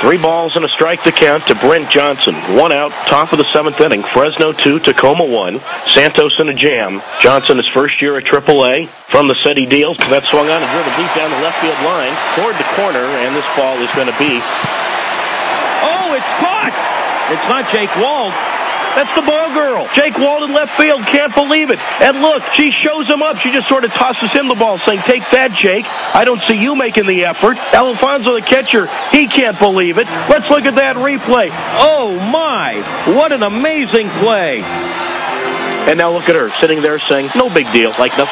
Three balls and a strike to count to Brent Johnson. One out, top of the seventh inning. Fresno two, Tacoma one. Santos in a jam. Johnson his first year at AAA. From the Citadel, that swung on and driven deep down the left field line toward the corner, and this ball is going to be. Oh, it's caught! It's not Jake Wald. That's the ball girl. Jake Wald in left field can't believe it. And look, she shows him up. She just sort of tosses him the ball, saying, Take that, Jake. I don't see you making the effort. Alfonso, the catcher, he can't believe it. Let's look at that replay. Oh, my. What an amazing play. And now look at her sitting there saying, No big deal, like nothing.